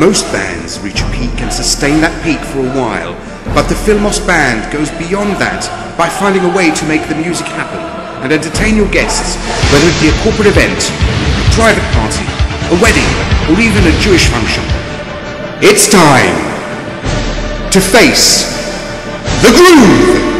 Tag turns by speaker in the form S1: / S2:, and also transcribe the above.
S1: Most bands reach a peak and sustain that peak for a while, but the Phil Moss band goes beyond that by finding a way to make the music happen and entertain your guests, whether it be a corporate event, a private party, a wedding, or even a Jewish function. It's time to face the groove!